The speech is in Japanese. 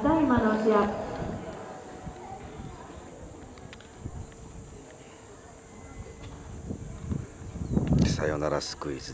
ただいまの試合。さよならスクイズ。